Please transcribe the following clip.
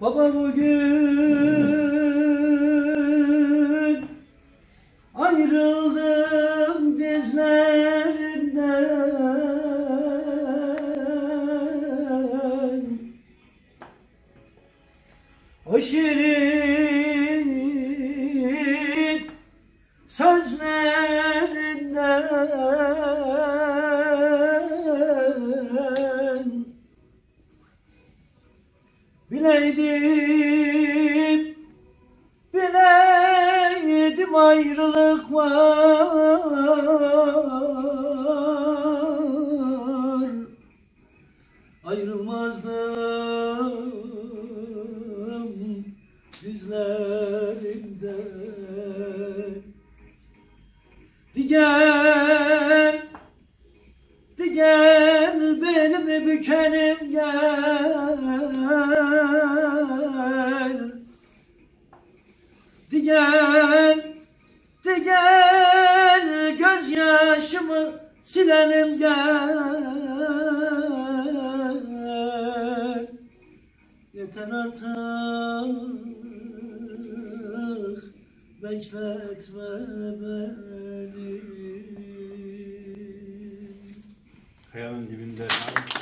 Baba bugün ayrıldım dizlerinden O şirin sözlerinden Bileydim, bileydim ayrılık var. Ayrılmazdım dizlerinden Di gel, di gel belimi bükenim gel gel, di gel gözyaşımı silenim gel Yeter artık bekletme beni Kayanın dibinde.